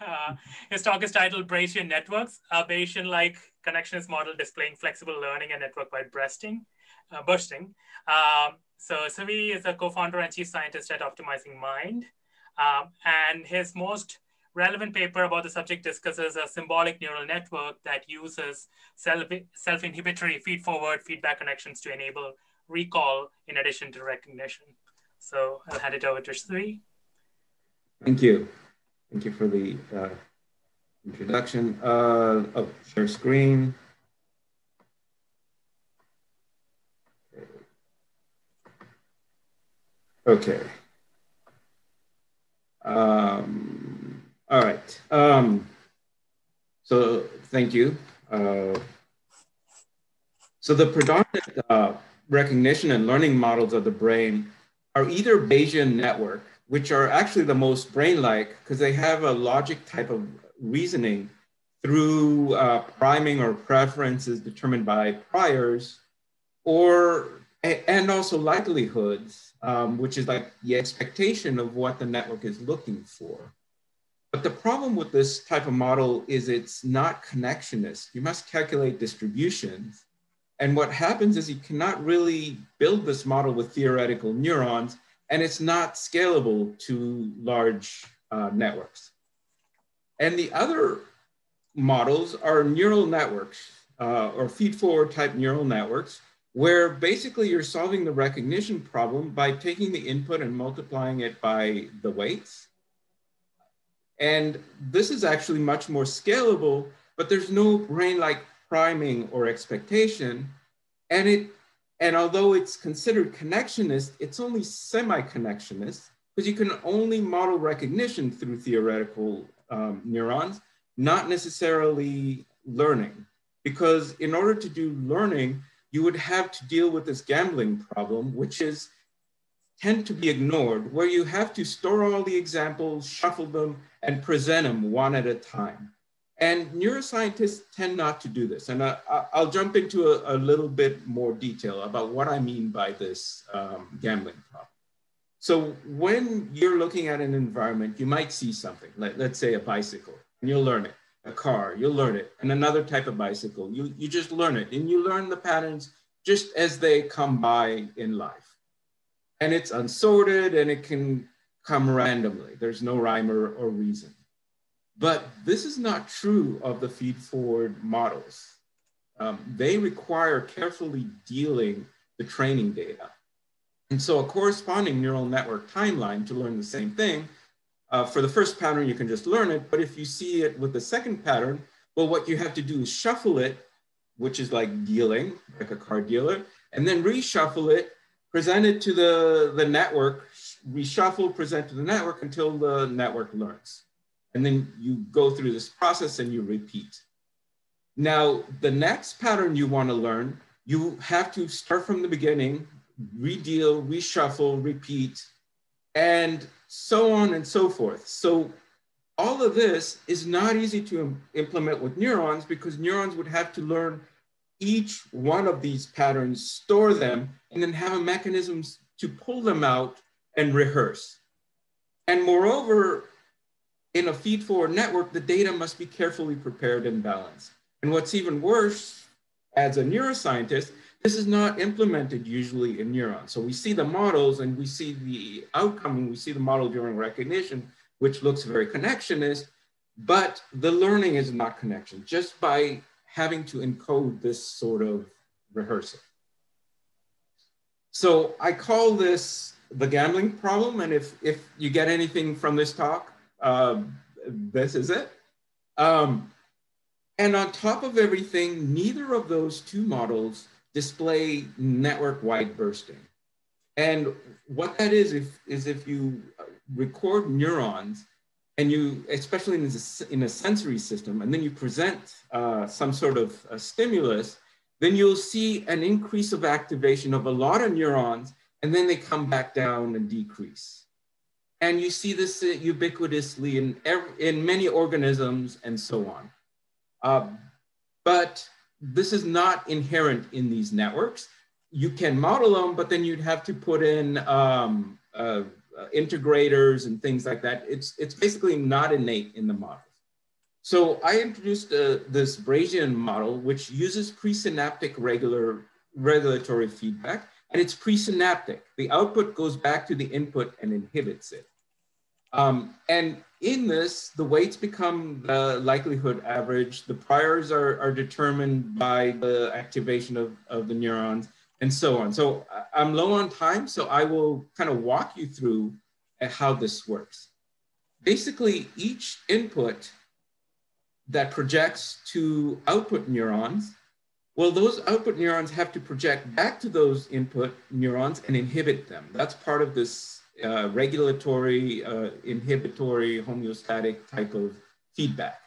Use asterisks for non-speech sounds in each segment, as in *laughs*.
Uh, his talk is titled Braisian Networks, a Bayesian-like connectionist model displaying flexible learning and network-wide bursting. Uh, bursting. Um, so Tsvi is a co-founder and chief scientist at Optimizing Mind. Um, and his most relevant paper about the subject discusses a symbolic neural network that uses self, self-inhibitory feed-forward feedback connections to enable recall in addition to recognition. So I'll hand it over to Tsvi. Thank you. Thank you for the uh, introduction. Uh, oh, share screen. Okay. Um, all right. Um, so thank you. Uh, so the predominant uh, recognition and learning models of the brain are either Bayesian network, which are actually the most brain-like because they have a logic type of reasoning through uh, priming or preferences determined by priors, or and also likelihoods, um, which is like the expectation of what the network is looking for. But the problem with this type of model is it's not connectionist. You must calculate distributions. And what happens is you cannot really build this model with theoretical neurons, and it's not scalable to large uh, networks. And the other models are neural networks uh, or feed-forward type neural networks, where basically you're solving the recognition problem by taking the input and multiplying it by the weights. And this is actually much more scalable, but there's no brain-like priming or expectation. And it, and although it's considered connectionist, it's only semi-connectionist because you can only model recognition through theoretical um, neurons, not necessarily learning. Because in order to do learning, you would have to deal with this gambling problem, which is tend to be ignored, where you have to store all the examples, shuffle them, and present them one at a time. And neuroscientists tend not to do this. And I, will jump into a, a, little bit more detail about what I mean by this um, gambling problem. So when you're looking at an environment, you might see something, let's say a bicycle, and you'll learn it a car, you'll learn it, and another type of bicycle. You, you just learn it, and you learn the patterns just as they come by in life. And it's unsorted and it can come randomly. There's no rhyme or, or reason. But this is not true of the feed forward models. Um, they require carefully dealing the training data. And so a corresponding neural network timeline to learn the same thing uh, for the first pattern, you can just learn it. But if you see it with the second pattern, well, what you have to do is shuffle it, which is like dealing, like a card dealer, and then reshuffle it, present it to the, the network, reshuffle, present to the network until the network learns. And then you go through this process and you repeat. Now, the next pattern you want to learn, you have to start from the beginning, redeal, reshuffle, repeat, and so on and so forth. So all of this is not easy to implement with neurons because neurons would have to learn each one of these patterns, store them, and then have a mechanism to pull them out and rehearse. And moreover, in a feed-forward network, the data must be carefully prepared and balanced. And what's even worse, as a neuroscientist, this is not implemented usually in neurons. So we see the models and we see the outcome and we see the model during recognition, which looks very connectionist, but the learning is not connection just by having to encode this sort of rehearsal. So I call this the gambling problem. And if, if you get anything from this talk, uh, this is it. Um, and on top of everything, neither of those two models display network-wide bursting. And what that is, if, is if you record neurons and you, especially in a, in a sensory system, and then you present uh, some sort of stimulus, then you'll see an increase of activation of a lot of neurons, and then they come back down and decrease. And you see this ubiquitously in, in many organisms and so on. Uh, but this is not inherent in these networks. You can model them, but then you'd have to put in um, uh, uh, integrators and things like that. It's, it's basically not innate in the models. so I introduced uh, this Braisian model, which uses presynaptic regular regulatory feedback, and it's presynaptic. The output goes back to the input and inhibits it. Um, and in this, the weights become the likelihood average. The priors are, are determined by the activation of, of the neurons and so on. So I'm low on time, so I will kind of walk you through how this works. Basically, each input that projects to output neurons, well, those output neurons have to project back to those input neurons and inhibit them. That's part of this uh, regulatory, uh, inhibitory, homeostatic type of feedback.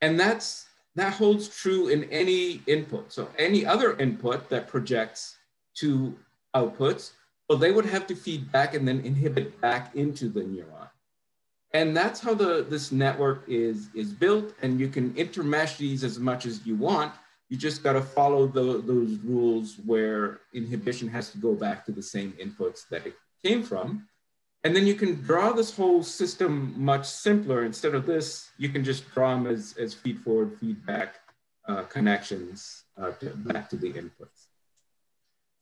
And that's that holds true in any input. So any other input that projects to outputs, well, they would have to feed back and then inhibit back into the neuron. And that's how the, this network is, is built. And you can intermesh these as much as you want. You just got to follow the, those rules where inhibition has to go back to the same inputs that it came from. And then you can draw this whole system much simpler. Instead of this, you can just draw them as, as feed forward feedback uh, connections uh, to, back to the inputs.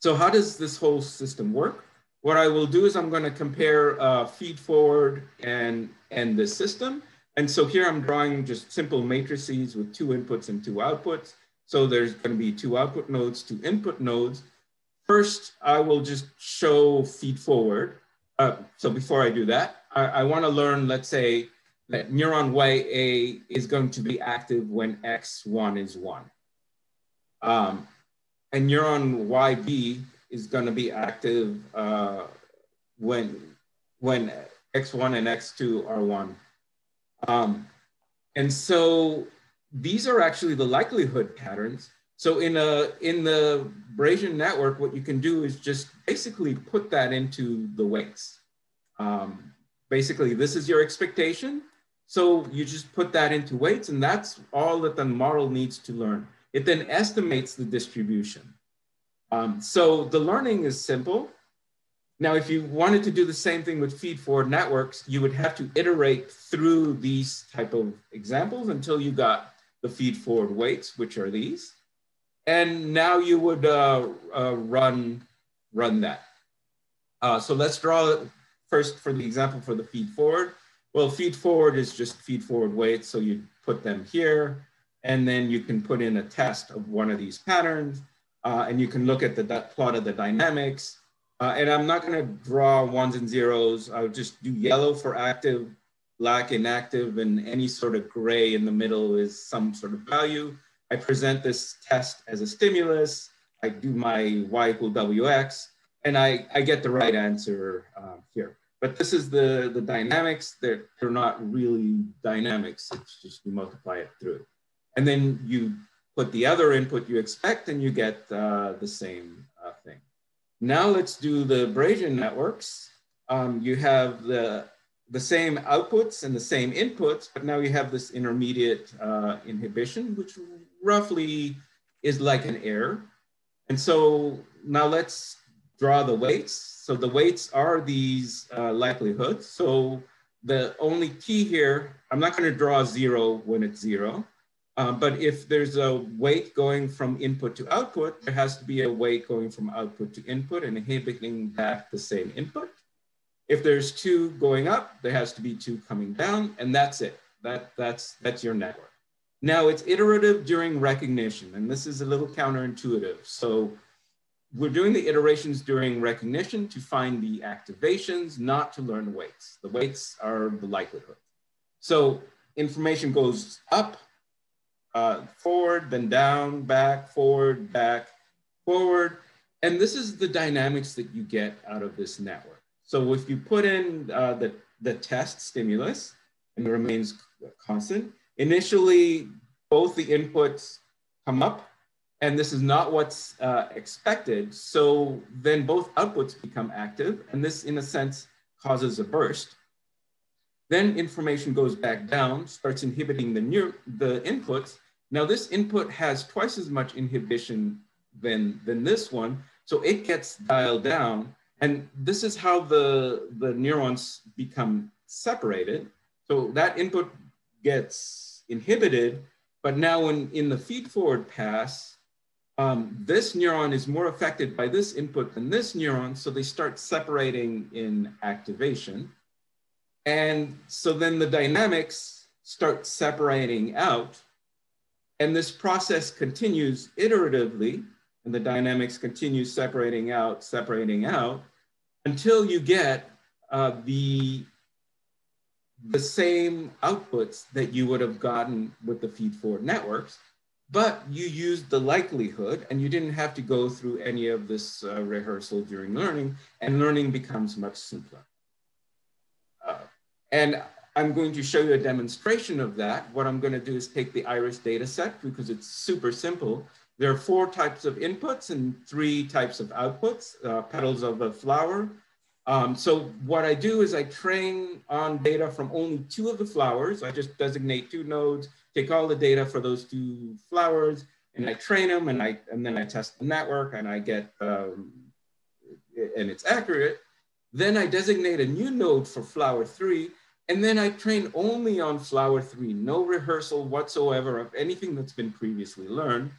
So how does this whole system work? What I will do is I'm going to compare uh, feed forward and, and the system. And so here I'm drawing just simple matrices with two inputs and two outputs. So there's going to be two output nodes, two input nodes. First, I will just show feed forward. Uh, so before I do that, I, I want to learn, let's say, that neuron YA is going to be active when X1 is 1. Um, and neuron YB is going to be active uh, when, when X1 and X2 are 1. Um, and so these are actually the likelihood patterns. So in, a, in the Braisian network, what you can do is just basically put that into the weights. Um, basically, this is your expectation. So you just put that into weights and that's all that the model needs to learn. It then estimates the distribution. Um, so the learning is simple. Now, if you wanted to do the same thing with feed forward networks, you would have to iterate through these type of examples until you got the feed forward weights, which are these. And now you would uh, uh, run, run that. Uh, so let's draw first for the example for the feed forward. Well, feed forward is just feed forward weights. So you put them here, and then you can put in a test of one of these patterns, uh, and you can look at the plot of the dynamics. Uh, and I'm not gonna draw ones and zeros. I'll just do yellow for active, black inactive, and any sort of gray in the middle is some sort of value. I present this test as a stimulus. I do my y equal wx, and I, I get the right answer uh, here. But this is the, the dynamics. They're, they're not really dynamics. It's just you multiply it through. And then you put the other input you expect and you get uh, the same uh, thing. Now let's do the Braisian networks. Um, you have the the same outputs and the same inputs, but now you have this intermediate uh, inhibition, which roughly is like an error. And so now let's draw the weights. So the weights are these uh, likelihoods. So the only key here, I'm not gonna draw zero when it's zero, uh, but if there's a weight going from input to output, there has to be a weight going from output to input and inhibiting back the same input. If there's two going up, there has to be two coming down, and that's it. That, that's, that's your network. Now it's iterative during recognition, and this is a little counterintuitive. So we're doing the iterations during recognition to find the activations, not to learn the weights. The weights are the likelihood. So information goes up, uh, forward, then down, back, forward, back, forward. And this is the dynamics that you get out of this network. So if you put in uh, the, the test stimulus and it remains constant, initially both the inputs come up and this is not what's uh, expected. So then both outputs become active and this in a sense causes a burst. Then information goes back down, starts inhibiting the, new, the inputs. Now this input has twice as much inhibition than, than this one. So it gets dialed down and this is how the, the neurons become separated. So that input gets inhibited, but now in, in the feed-forward pass, um, this neuron is more affected by this input than this neuron, so they start separating in activation. And so then the dynamics start separating out, and this process continues iteratively, and the dynamics continue separating out, separating out, until you get uh, the, the same outputs that you would have gotten with the feed-forward networks, but you used the likelihood and you didn't have to go through any of this uh, rehearsal during learning and learning becomes much simpler. Uh, and I'm going to show you a demonstration of that. What I'm going to do is take the iris data set because it's super simple. There are four types of inputs and three types of outputs, uh, petals of a flower. Um, so what I do is I train on data from only two of the flowers. I just designate two nodes take all the data for those two flowers and I train them and I and then I test the network and I get um, and it's accurate. Then I designate a new node for flower three and then I train only on flower three, no rehearsal whatsoever of anything that's been previously learned.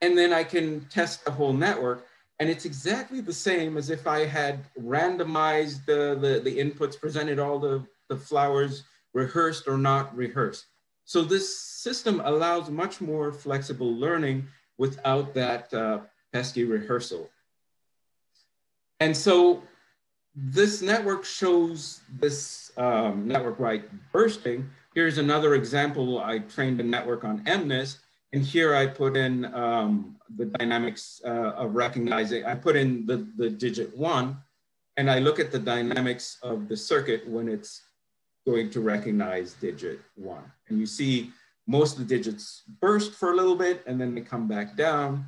And then I can test the whole network. And it's exactly the same as if I had randomized the, the, the inputs, presented all the, the flowers, rehearsed or not rehearsed. So this system allows much more flexible learning without that uh, pesky rehearsal. And so this network shows this um, network-wide bursting. Here's another example. I trained a network on MNIST, and here I put in um, the dynamics uh, of recognizing, I put in the, the digit one, and I look at the dynamics of the circuit when it's going to recognize digit one. And you see most of the digits burst for a little bit and then they come back down,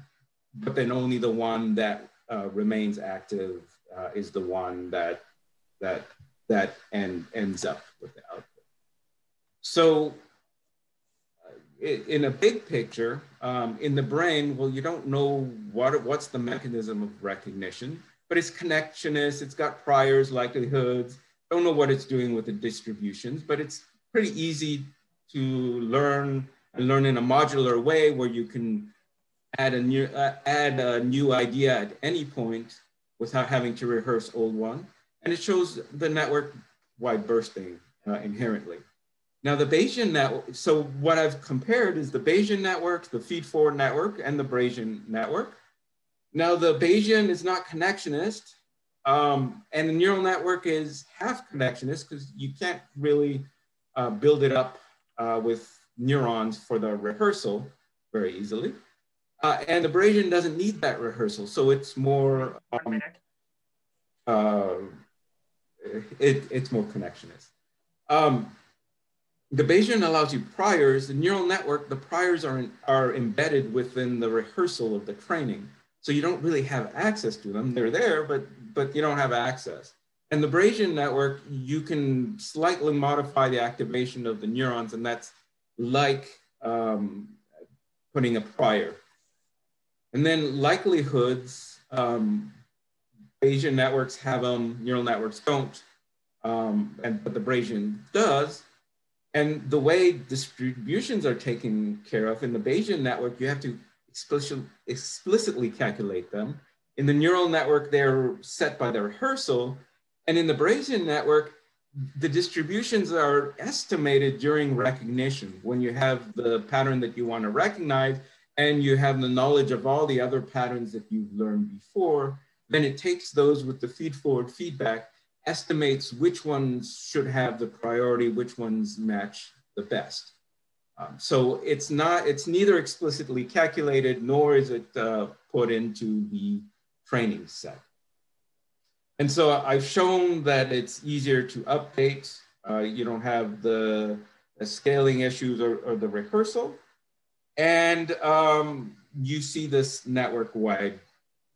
but then only the one that uh, remains active uh, is the one that, that, that end, ends up with the output. So in a big picture, um, in the brain, well, you don't know what, what's the mechanism of recognition, but it's connectionist, it's got priors, likelihoods, don't know what it's doing with the distributions, but it's pretty easy to learn and learn in a modular way where you can add a new, uh, add a new idea at any point without having to rehearse old one. And it shows the network wide bursting uh, inherently. Now the Bayesian network, so what I've compared is the Bayesian network, the feed-forward network, and the Braisian network. Now the Bayesian is not connectionist, um, and the neural network is half connectionist because you can't really uh, build it up uh, with neurons for the rehearsal very easily. Uh, and the Braisian doesn't need that rehearsal. So it's more, um, uh, it, it's more connectionist. Um, the Bayesian allows you priors, the neural network, the priors are, in, are embedded within the rehearsal of the training. So you don't really have access to them. They're there, but but you don't have access. And the Braisian network, you can slightly modify the activation of the neurons, and that's like um, putting a prior. And then likelihoods, um, Bayesian networks have them, neural networks don't, um, and but the Braisian does. And the way distributions are taken care of in the Bayesian network, you have to explicitly calculate them. In the neural network, they're set by the rehearsal. And in the Braisian network, the distributions are estimated during recognition when you have the pattern that you want to recognize and you have the knowledge of all the other patterns that you've learned before, then it takes those with the feed forward feedback, estimates which ones should have the priority, which ones match the best. Um, so it's not, it's neither explicitly calculated nor is it uh, put into the training set. And so I've shown that it's easier to update. Uh, you don't have the, the scaling issues or, or, the rehearsal. And um, you see this network-wide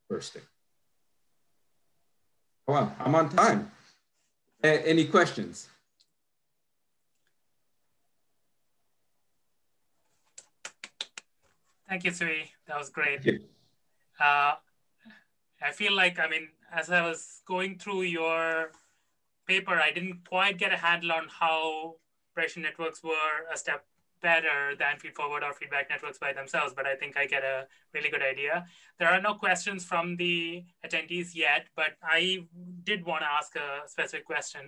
bursting. Well, I'm on time. Any questions? Thank you, Tsvi. That was great. Uh, I feel like, I mean, as I was going through your paper, I didn't quite get a handle on how Braisian networks were a step better than feed forward or feedback networks by themselves, but I think I get a really good idea. There are no questions from the attendees yet, but I did want to ask a specific question.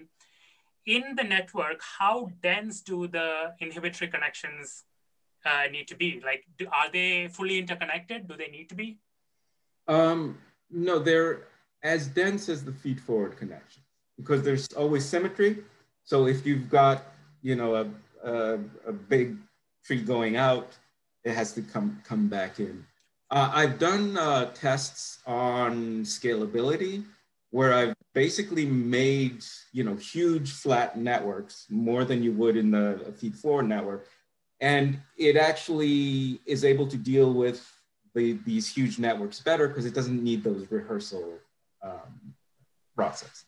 In the network, how dense do the inhibitory connections uh, need to be? Like, do, are they fully interconnected? Do they need to be? Um, no, they're as dense as the feed forward connection because there's always symmetry. So if you've got, you know, a, a, a big tree going out, it has to come, come back in. Uh, I've done uh, tests on scalability where I've basically made, you know, huge flat networks, more than you would in the feed forward network. And it actually is able to deal with the, these huge networks better because it doesn't need those rehearsal um, process.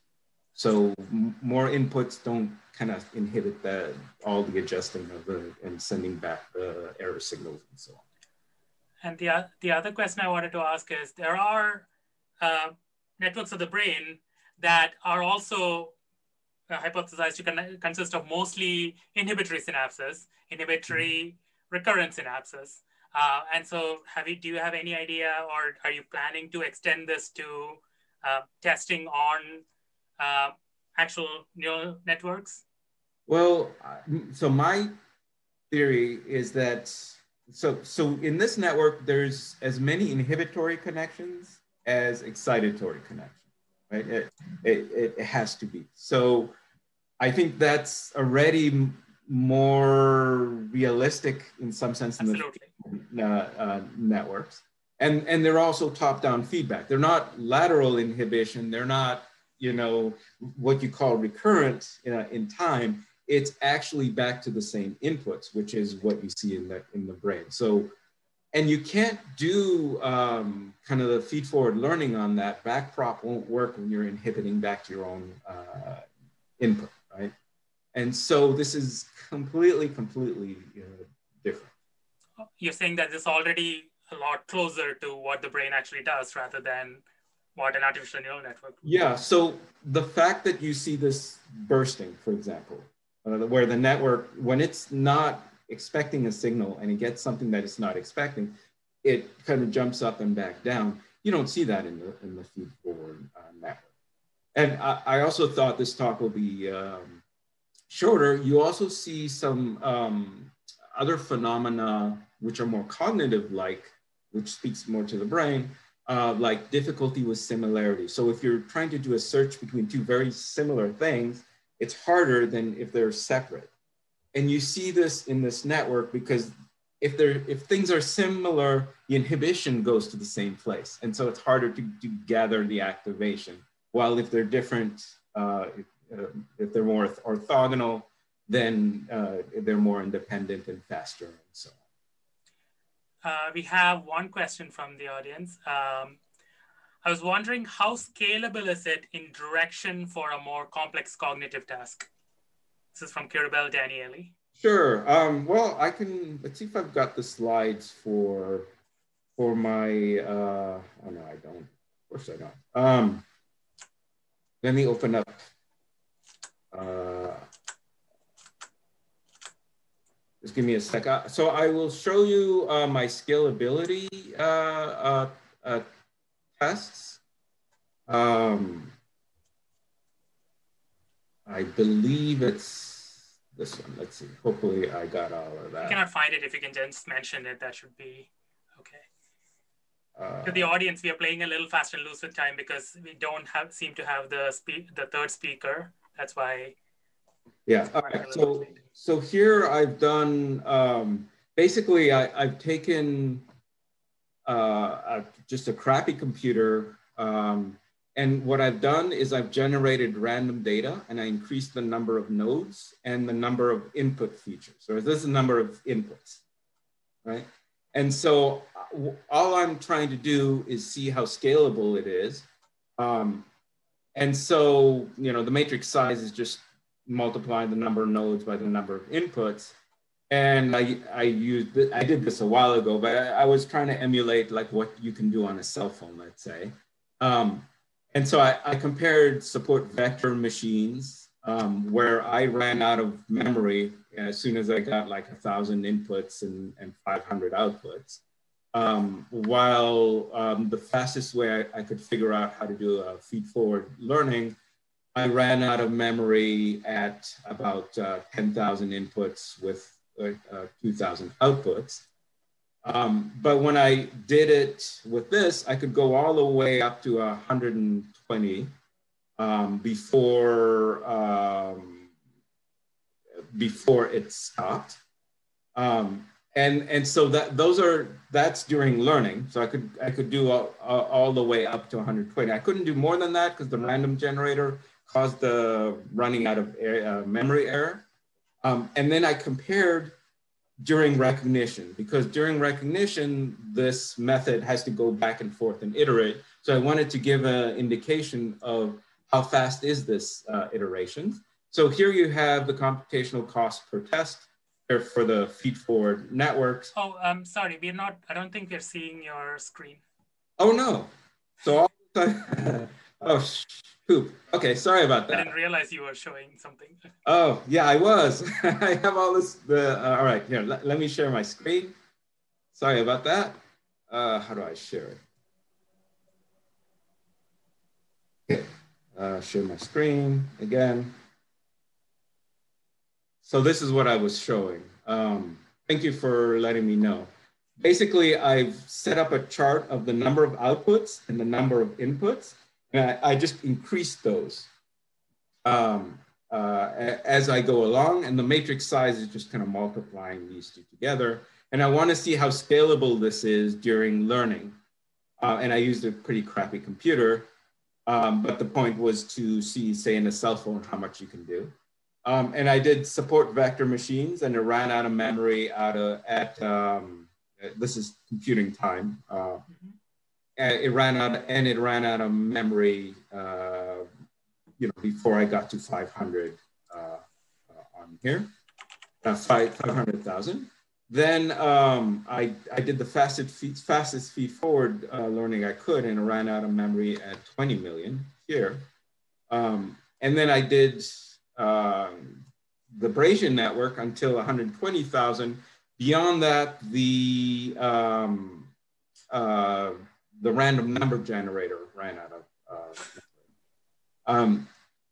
So more inputs don't kind of inhibit the, all the adjusting of the and sending back the error signals and so on. And the, the other question I wanted to ask is there are uh, networks of the brain that are also uh, hypothesized to con consist of mostly inhibitory synapses, inhibitory recurrent synapses. Uh, and so have you, do you have any idea or are you planning to extend this to uh, testing on uh, actual neural networks? Well, so my theory is that, so, so in this network, there's as many inhibitory connections as excitatory connections, right? It, it, it has to be. So I think that's already more realistic in some sense in Absolutely. the uh, uh, networks. And, and they're also top-down feedback. They're not lateral inhibition. They're not, you know, what you call recurrent in, a, in time. It's actually back to the same inputs, which is what you see in the, in the brain. So, and you can't do um, kind of the feed-forward learning on that. Backprop won't work when you're inhibiting back to your own uh, input, right? And so this is completely, completely you know, different you're saying that it's already a lot closer to what the brain actually does rather than what an artificial neural network. Yeah. So the fact that you see this bursting, for example, uh, where the network, when it's not expecting a signal and it gets something that it's not expecting, it kind of jumps up and back down. You don't see that in the in the feed forward uh, network. And I, I, also thought this talk will be um, shorter. You also see some um, other phenomena which are more cognitive like, which speaks more to the brain, uh, like difficulty with similarity. So if you're trying to do a search between two very similar things, it's harder than if they're separate. And you see this in this network because if they're if things are similar, the inhibition goes to the same place. And so it's harder to, to gather the activation. While if they're different, uh, if, uh, if they're more orthogonal, then uh, they're more independent and faster and so on. Uh, we have one question from the audience. Um, I was wondering how scalable is it in direction for a more complex cognitive task? This is from Kiribel Danieli. Sure. Um, well, I can, let's see if I've got the slides for, for my, uh, oh no, I don't. Of course I don't. Um, let me open up. Uh, just give me a sec. Uh, so I will show you uh, my scalability uh, uh, uh tests. Um, I believe it's this one. Let's see. Hopefully I got all of that. I cannot find it. If you can just mention it, that should be okay. to the audience, we are playing a little fast and loose with time because we don't have seem to have the the third speaker. That's why yeah. All right. So so here I've done um, basically I, have taken uh, a, just a crappy computer um, and what I've done is I've generated random data and I increased the number of nodes and the number of input features. So this is the number of inputs, right? And so uh, all I'm trying to do is see how scalable it is. Um, and so, you know, the matrix size is just multiplying the number of nodes by the number of inputs. And I, I used, I did this a while ago, but I, I was trying to emulate like what you can do on a cell phone, let's say. Um, and so I, I, compared support vector machines um, where I ran out of memory as soon as I got like a thousand inputs and, and 500 outputs. Um, while um, the fastest way I, I, could figure out how to do a feed forward learning, I ran out of memory at about uh, 10,000 inputs with uh, uh 2,000 outputs. Um, but when I did it with this, I could go all the way up to 120 um, before um, before it stopped. Um, and and so that those are that's during learning. So I could I could do all, all the way up to 120. I couldn't do more than that because the random generator caused the running out of air, uh, memory error. Um, and then I compared during recognition because during recognition this method has to go back and forth and iterate. So I wanted to give an indication of how fast is this uh, iteration. So here you have the computational cost per test for the feed forward networks. Oh, I'm um, sorry, we're not, I don't think we're seeing your screen. Oh no. So all *laughs* oh, poop. Okay, sorry about that. I didn't realize you were showing something. Oh, yeah, I was. *laughs* I have all this, the, uh, all right, here, let, let, me share my screen. Sorry about that. Uh, how do I share it? Okay, uh, share my screen again. So this is what I was showing. Um, thank you for letting me know. Basically, I've set up a chart of the number of outputs and the number of inputs, and I, I just increased those um, uh, as I go along, and the matrix size is just kind of multiplying these two together. And I want to see how scalable this is during learning. Uh, and I used a pretty crappy computer, um, but the point was to see, say, in a cell phone, how much you can do. Um, and I did support vector machines and it ran out of memory out of, at, um, this is computing time. Uh, it ran out and it ran out of memory, uh, you know, before I got to 500 uh, uh, on here, uh, 500,000. Then um, I, I did the fastest feed, fastest feed forward uh, learning I could and it ran out of memory at 20 million here. Um, and then I did um, the Braisian network until 120,000. Beyond that, the um, uh, the random number generator ran out of. Uh, um,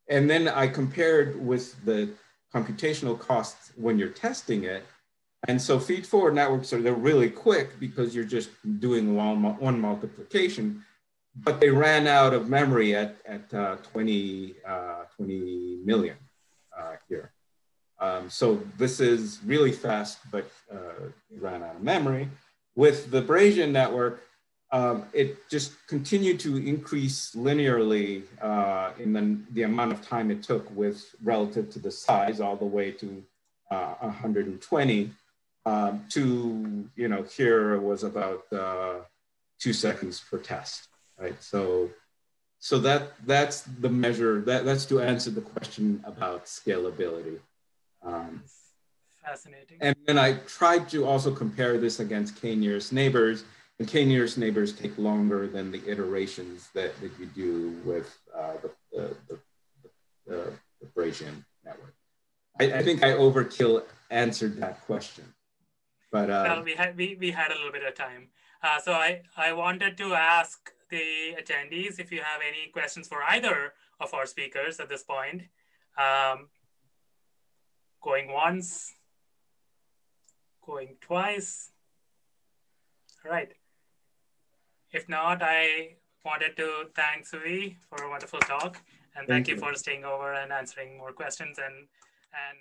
and then I compared with the computational costs when you're testing it. And so feed forward networks are they're really quick because you're just doing one, one multiplication but they ran out of memory at, at uh, 20, uh, 20 million uh, here. Um, so this is really fast, but uh, ran out of memory. With the Braisian network, um, it just continued to increase linearly uh, in the, the amount of time it took with relative to the size all the way to uh, 120 um, to, you know, here was about uh, two seconds per test, right? So so that that's the measure that that's to answer the question about scalability. Um, fascinating. and then i tried to also compare this against k-nearest neighbors and k-nearest neighbors take longer than the iterations that, that you do with uh, the, the, the, the, the Braisian network I, I, think i overkill answered that question but uh, well, we had we, we had a little bit of time uh, so i i wanted to ask the attendees if you have any questions for either of our speakers at this point. Um, going once, going twice. All right. If not, I wanted to thank Tsvi for a wonderful talk and thank, thank you. you for staying over and answering more questions and and